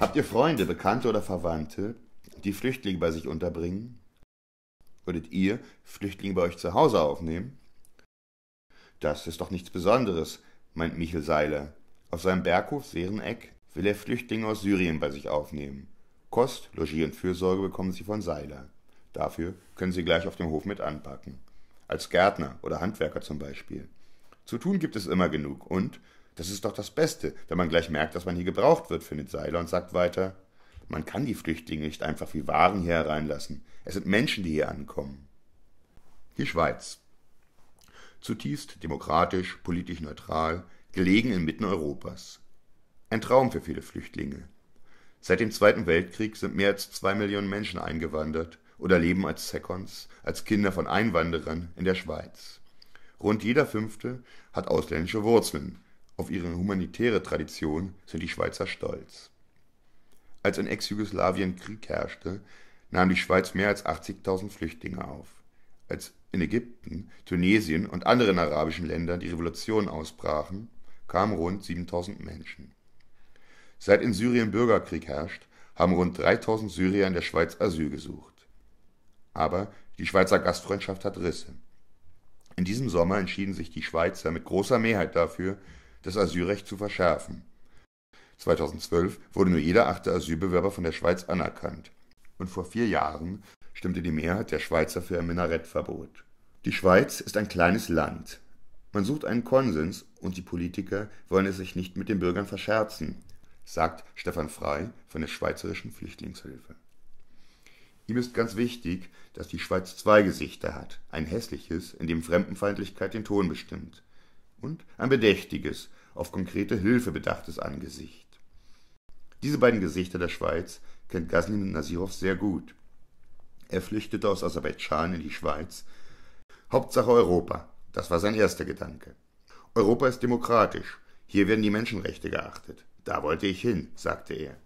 Habt ihr Freunde, Bekannte oder Verwandte, die Flüchtlinge bei sich unterbringen? Würdet ihr Flüchtlinge bei euch zu Hause aufnehmen? Das ist doch nichts Besonderes, meint Michel Seiler. Auf seinem Berghof Sereneck will er Flüchtlinge aus Syrien bei sich aufnehmen. Kost, Logis und Fürsorge bekommen sie von Seiler. Dafür können sie gleich auf dem Hof mit anpacken. Als Gärtner oder Handwerker zum Beispiel. Zu tun gibt es immer genug und, das ist doch das Beste, wenn man gleich merkt, dass man hier gebraucht wird, findet Seiler und sagt weiter, man kann die Flüchtlinge nicht einfach wie Waren hier hereinlassen. Es sind Menschen, die hier ankommen. Die Schweiz. Zutiefst demokratisch, politisch neutral, gelegen inmitten Europas. Ein Traum für viele Flüchtlinge. Seit dem Zweiten Weltkrieg sind mehr als zwei Millionen Menschen eingewandert oder leben als Seconds, als Kinder von Einwanderern in der Schweiz. Rund jeder Fünfte hat ausländische Wurzeln. Auf ihre humanitäre Tradition sind die Schweizer stolz. Als in Ex-Jugoslawien Krieg herrschte, nahm die Schweiz mehr als 80.000 Flüchtlinge auf. Als in Ägypten, Tunesien und anderen arabischen Ländern die Revolutionen ausbrachen, kamen rund 7.000 Menschen. Seit in Syrien Bürgerkrieg herrscht, haben rund 3.000 Syrier in der Schweiz Asyl gesucht. Aber die Schweizer Gastfreundschaft hat Risse. In diesem Sommer entschieden sich die Schweizer mit großer Mehrheit dafür, das Asylrecht zu verschärfen 2012 wurde nur jeder achte Asylbewerber von der Schweiz anerkannt, und vor vier Jahren stimmte die Mehrheit der Schweizer für ein Minarettverbot. Die Schweiz ist ein kleines Land. Man sucht einen Konsens und die Politiker wollen es sich nicht mit den Bürgern verscherzen, sagt Stefan Frey von der Schweizerischen Flüchtlingshilfe. Ihm ist ganz wichtig, dass die Schweiz zwei Gesichter hat, ein hässliches, in dem Fremdenfeindlichkeit den Ton bestimmt, und ein bedächtiges, auf konkrete Hilfe bedachtes Angesicht. Diese beiden Gesichter der Schweiz kennt Ghazni Nasirov sehr gut. Er flüchtete aus Aserbaidschan in die Schweiz. Hauptsache Europa, das war sein erster Gedanke. Europa ist demokratisch, hier werden die Menschenrechte geachtet. Da wollte ich hin, sagte er.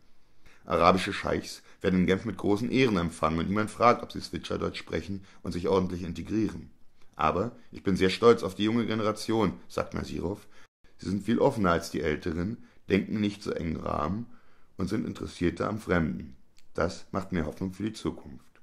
Arabische Scheichs werden in Genf mit großen Ehren empfangen und niemand fragt, ob sie Switcherdeutsch sprechen und sich ordentlich integrieren. Aber ich bin sehr stolz auf die junge Generation, sagt Nasirov. Sie sind viel offener als die Älteren, denken nicht so engen Rahmen und sind Interessierte am Fremden. Das macht mir Hoffnung für die Zukunft.